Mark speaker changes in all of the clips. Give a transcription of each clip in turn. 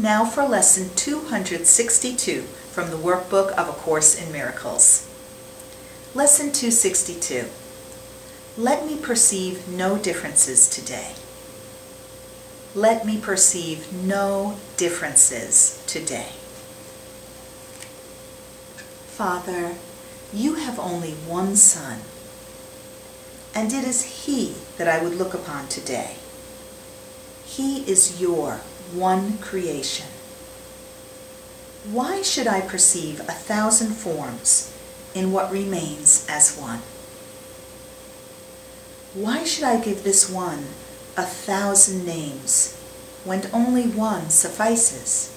Speaker 1: Now for lesson 262 from the workbook of A Course in Miracles. Lesson 262. Let me perceive no differences today. Let me perceive no differences today. Father, you have only one Son, and it is He that I would look upon today. He is your one creation. Why should I perceive a thousand forms in what remains as one? Why should I give this one a thousand names when only one suffices?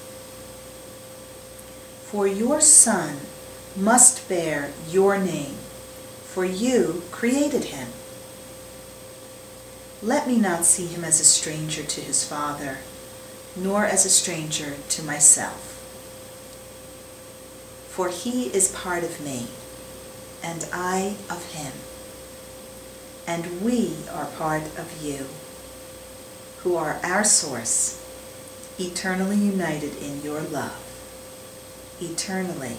Speaker 1: For your Son must bear your name, for you created him. Let me not see him as a stranger to his Father nor as a stranger to myself. For he is part of me, and I of him, and we are part of you, who are our source, eternally united in your love, eternally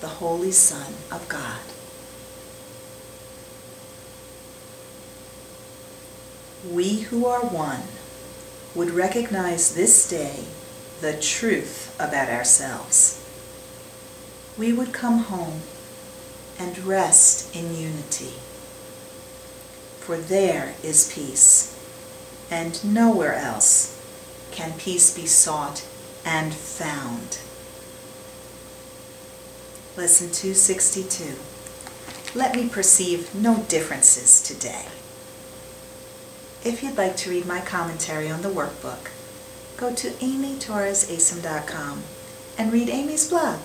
Speaker 1: the Holy Son of God. We who are one would recognize this day the truth about ourselves. We would come home and rest in unity. For there is peace, and nowhere else can peace be sought and found. Lesson 262. Let me perceive no differences today. If you'd like to read my commentary on the workbook, go to amytorresacim.com and read Amy's blog.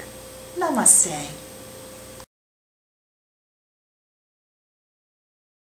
Speaker 1: Namaste.